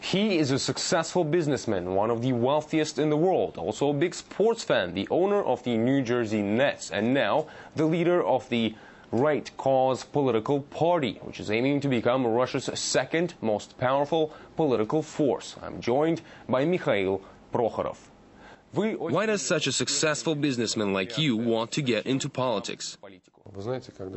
He is a successful businessman, one of the wealthiest in the world, also a big sports fan, the owner of the New Jersey Nets, and now the leader of the Right Cause political party, which is aiming to become Russia's second most powerful political force. I'm joined by Mikhail Prokhorov. Why does such a successful businessman like you want to get into politics?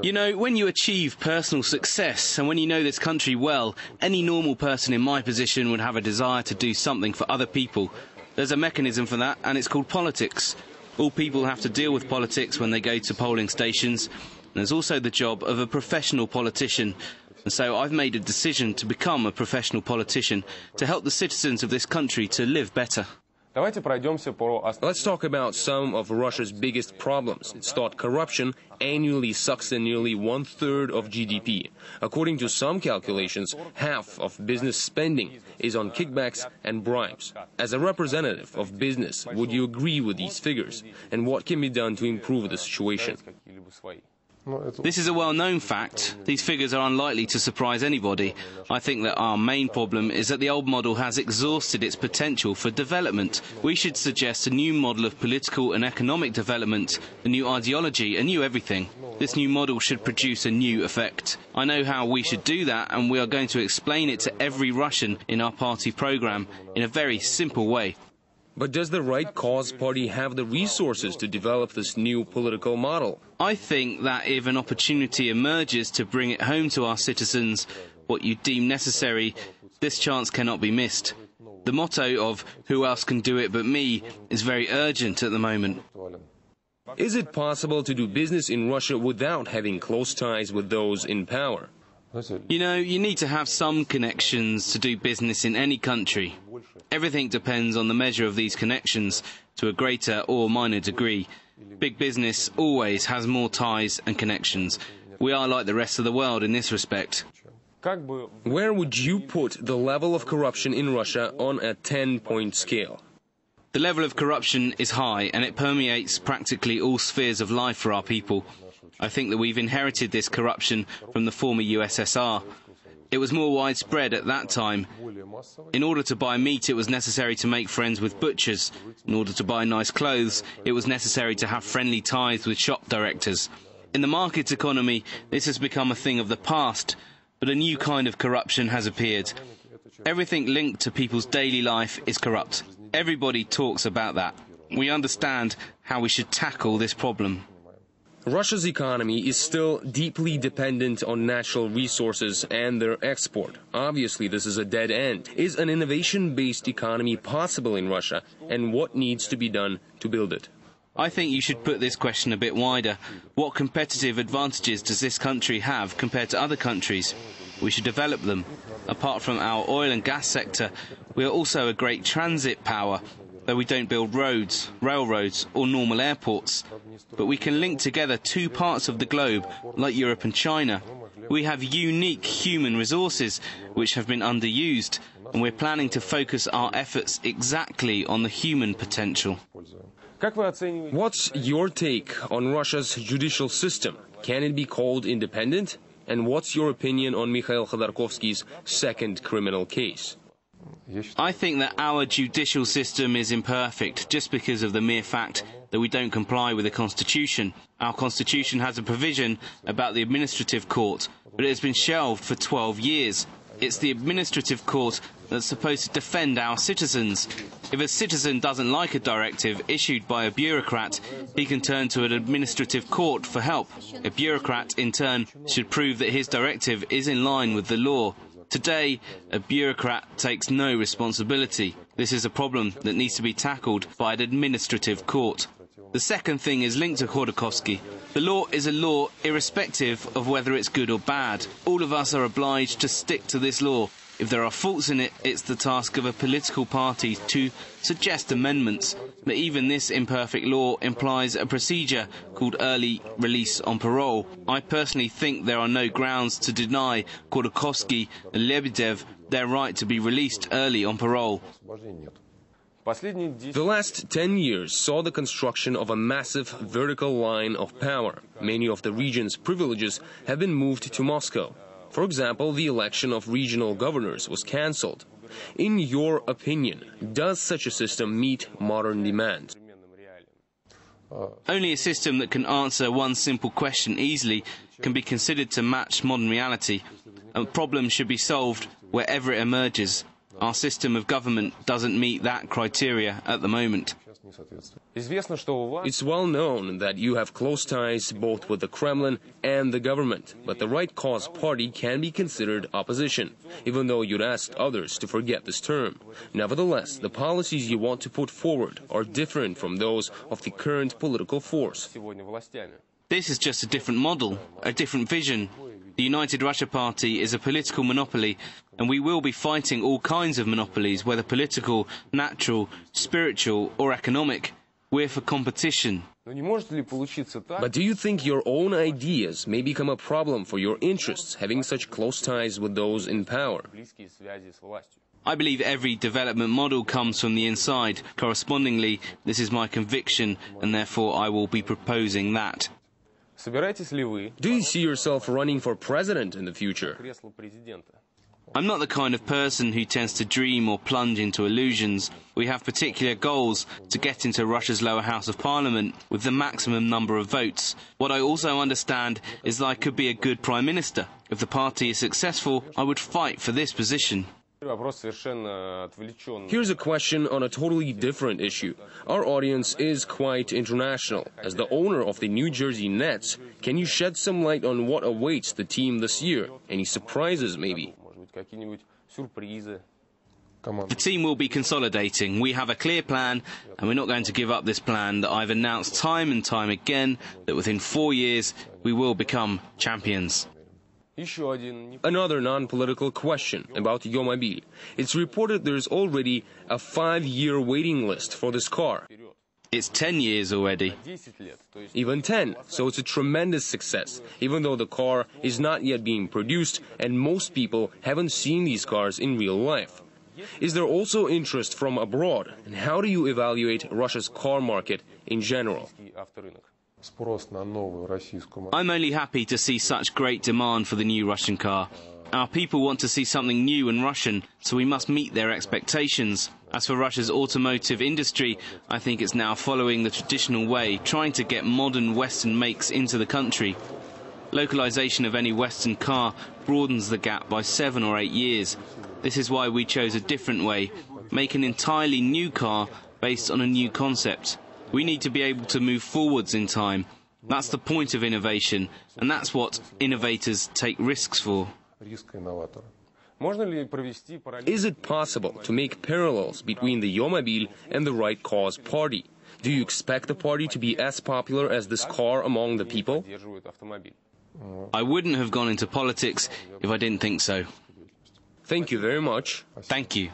You know, when you achieve personal success and when you know this country well, any normal person in my position would have a desire to do something for other people. There's a mechanism for that, and it's called politics. All people have to deal with politics when they go to polling stations. There's also the job of a professional politician. And so I've made a decision to become a professional politician to help the citizens of this country to live better. Let's talk about some of Russia's biggest problems. It's thought corruption annually sucks in nearly one third of GDP. According to some calculations, half of business spending is on kickbacks and bribes. As a representative of business, would you agree with these figures? And what can be done to improve the situation? This is a well known fact. These figures are unlikely to surprise anybody. I think that our main problem is that the old model has exhausted its potential for development. We should suggest a new model of political and economic development, a new ideology, a new everything. This new model should produce a new effect. I know how we should do that, and we are going to explain it to every Russian in our party program in a very simple way. But does the Right Cause Party have the resources to develop this new political model? I think that if an opportunity emerges to bring it home to our citizens, what you deem necessary, this chance cannot be missed. The motto of who else can do it but me is very urgent at the moment. Is it possible to do business in Russia without having close ties with those in power? You know, you need to have some connections to do business in any country. Everything depends on the measure of these connections to a greater or minor degree. Big business always has more ties and connections. We are like the rest of the world in this respect. Where would you put the level of corruption in Russia on a 10 point scale? The level of corruption is high and it permeates practically all spheres of life for our people. I think that we've inherited this corruption from the former USSR. It was more widespread at that time. In order to buy meat, it was necessary to make friends with butchers. In order to buy nice clothes, it was necessary to have friendly ties with shop directors. In the market economy, this has become a thing of the past, but a new kind of corruption has appeared. Everything linked to people's daily life is corrupt. Everybody talks about that. We understand how we should tackle this problem. Russia's economy is still deeply dependent on natural resources and their export. Obviously, this is a dead end. Is an innovation based economy possible in Russia, and what needs to be done to build it? I think you should put this question a bit wider. What competitive advantages does this country have compared to other countries? We should develop them. Apart from our oil and gas sector, we are also a great transit power though we don't build roads, railroads, or normal airports. But we can link together two parts of the globe, like Europe and China. We have unique human resources which have been underused, and we're planning to focus our efforts exactly on the human potential. What's your take on Russia's judicial system? Can it be called independent? And what's your opinion on Mikhail Khodorkovsky's second criminal case? I think that our judicial system is imperfect just because of the mere fact that we don't comply with the Constitution. Our Constitution has a provision about the administrative court, but it has been shelved for 12 years. It's the administrative court that's supposed to defend our citizens. If a citizen doesn't like a directive issued by a bureaucrat, he can turn to an administrative court for help. A bureaucrat, in turn, should prove that his directive is in line with the law. Today, a bureaucrat takes no responsibility. This is a problem that needs to be tackled by an administrative court. The second thing is linked to Khodorkovsky. The law is a law irrespective of whether it's good or bad. All of us are obliged to stick to this law. If there are faults in it, it's the task of a political party to suggest amendments. But even this imperfect law implies a procedure called early release on parole. I personally think there are no grounds to deny Khodorkovsky and Lebedev their right to be released early on parole. The last 10 years saw the construction of a massive vertical line of power. Many of the region's privileges have been moved to Moscow. For example, the election of regional governors was cancelled. In your opinion, does such a system meet modern demands? Only a system that can answer one simple question easily can be considered to match modern reality. A problem should be solved wherever it emerges. Our system of government doesn't meet that criteria at the moment. It's well known that you have close ties both with the Kremlin and the government, but the Right Cause Party can be considered opposition, even though you'd ask others to forget this term. Nevertheless, the policies you want to put forward are different from those of the current political force. This is just a different model, a different vision. The United Russia Party is a political monopoly and we will be fighting all kinds of monopolies, whether political, natural, spiritual, or economic. We're for competition. But do you think your own ideas may become a problem for your interests, having such close ties with those in power? I believe every development model comes from the inside. Correspondingly, this is my conviction, and therefore I will be proposing that. Do you see yourself running for president in the future? I'm not the kind of person who tends to dream or plunge into illusions. We have particular goals to get into Russia's lower house of parliament with the maximum number of votes. What I also understand is that I could be a good prime minister. If the party is successful, I would fight for this position. Here's a question on a totally different issue. Our audience is quite international. As the owner of the New Jersey Nets, can you shed some light on what awaits the team this year? Any surprises, maybe? Может быть, какие-нибудь сюрпризы. The team will be consolidating. We have a clear plan, and we're not going to give up this plan that I've announced time and time again that within four years we will become champions. Еще один не- Another non-political question about Yomobil. It's reported there's already a five-year waiting list for this car. It's 10 years already. Even 10, so it's a tremendous success, even though the car is not yet being produced and most people haven't seen these cars in real life. Is there also interest from abroad, and how do you evaluate Russia's car market in general? I'm only happy to see such great demand for the new Russian car. Our people want to see something new and Russian, so we must meet their expectations. As for Russia's automotive industry, I think it's now following the traditional way, trying to get modern Western makes into the country. Localization of any Western car broadens the gap by seven or eight years. This is why we chose a different way make an entirely new car based on a new concept. We need to be able to move forwards in time. That's the point of innovation, and that's what innovators take risks for. Is it possible to make parallels between the Yomabil and the Right Cause Party? Do you expect the party to be as popular as this car among the people? I wouldn't have gone into politics if I didn't think so. Thank you very much. Thank you.